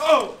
Oh!